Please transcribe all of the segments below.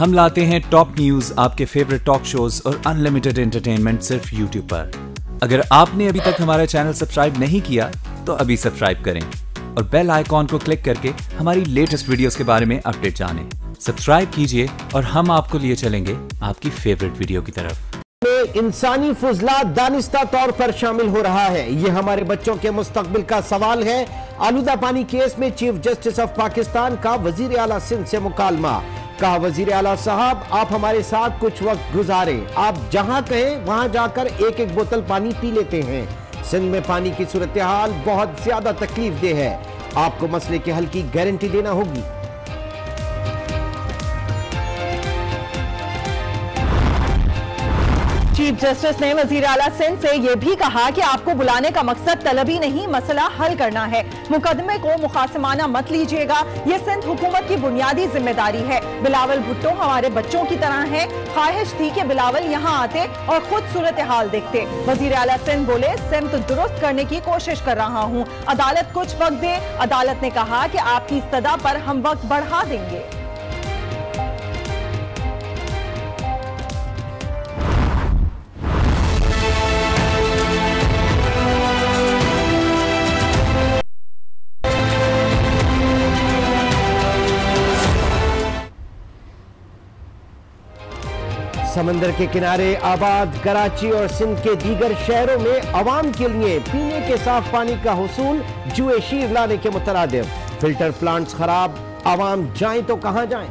हम लाते हैं टॉप न्यूज़ आपके फेवरेट टॉक शोज़ और अनलिमिटेड एंटरटेनमेंट सिर्फ़ यूट्यूब पर। अगर आपने अभी तक हमारा चैनल सब्सक्राइब नहीं किया तो अभी सब्सक्राइब करें और बेल आइकॉन को क्लिक करके हमारी लेटेस्ट वीडियोस के बारे में अपडेट जानें। सब्सक्राइब कीजिए और हम आपको लिए चलेंगे आपकी फेवरेट वीडियो की तरफ़। इंसानी फजला दानिस्ता तौर पर शामिल हो रहा है। ये हमारे बच्चों के मुस्तकबिल का सवाल है। आलूदा पानी केस में चीफ जस्टिस ऑफ़ पाकिस्तान का वज़ीर आला सिंध से मुकालमा। कहा वज़ीर आला साहब, आप हमारे साथ कुछ वक्त गुजारे। आप जहाँ कहें, वहाँ जाकर एक एक बोतल पानी पी लेते हैं। सिंध में पानी की सूरत हाल बहुत ज़्यादा तकलीफ़ देह है। आपको मसले के हल की गारंटी देना होगी। चीफ जस्टिस ने वज़ीर अला सिंह से यह भी कहा कि आपको बुलाने का मकसद तलबी नहीं, मसला हल करना है। मुकदमे को मुखासमाना मत लीजिएगा। ये सिंध हुकूमत की बुनियादी ज़िम्मेदारी है। बिलावल भुट्टो हमारे बच्चों की तरह है। ख्वाहिश थी कि बिलावल यहाँ आते और खुद सूरत हाल देखते। वज़ीर अला सिंह बोले सिमत दुरुस्त करने की कोशिश कर रहा हूँ। अदालत कुछ वक्त दे। अदालत ने कहा कि आपकी सदा पर हम वक्त बढ़ा देंगे। समंदर के किनारे आबाद, कराची और सिंध के दीगर शहरों में आवाम के लिए पीने के साफ़ पानी का हसूल जुए शीर लाने के मुतरद फ़िल्टर प्लांट्स खराब, आवाम जाए तो कहाँ जाएँ?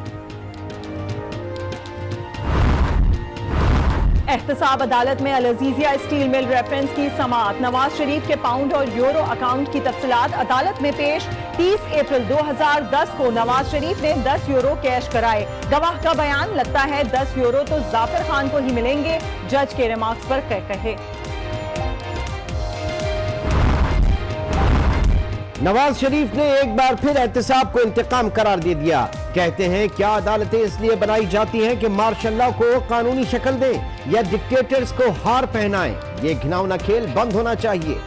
एहतसाब अदालत में अलजीजिया स्टील मिल रेफरेंस की समात नवाज़ शरीफ के पाउंड और यूरो अकाउंट की तफसलात अदालत में पेश। 30 अप्रैल 2010 को नवाज़ शरीफ ने 10 यूरो कैश कराए। गवाह का बयान, लगता है 10 यूरो तो जाफ़र खान को ही मिलेंगे, जज के रिमार्क्स पर कह कहे। नवाज़ शरीफ ने एक बार फिर एहतसाब को इंतकाम करार दे दिया। कहते हैं, क्या अदालतें इसलिए बनाई जाती हैं कि मार्शल को कानूनी शक्ल दें या डिक्टेटर्स को हार पहनाएँ? ये घिनौना खेल, बंद होना चाहिए।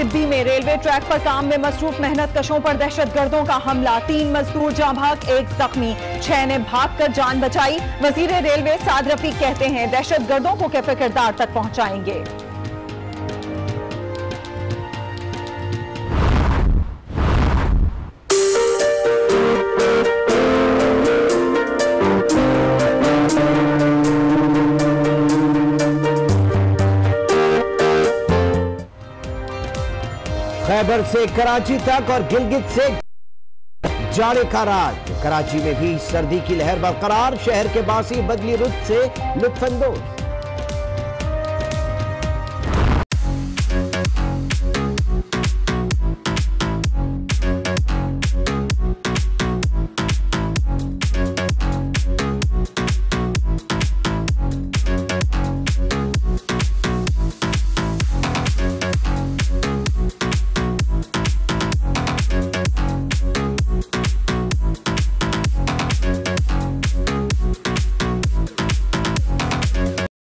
सिब्बी में रेलवे ट्रैक पर काम में मसरूफ मेहनत कशों पर दहशत गर्दों का हमला। तीन मजदूर जहाँ भाग, एक जख्मी। छह ने भागकर जान बचाई। वज़ीर रेलवे साद रफीक कहते हैं, दहशत गर्दों को कैफ़े किरदार तक पहुंचाएँगे। खैबर से कराची तक और गिलगित से जाड़े का राज। कराची में भी सर्दी की लहर बरकरार, शहर के बासी बदली रुत से लुत्फानंदोज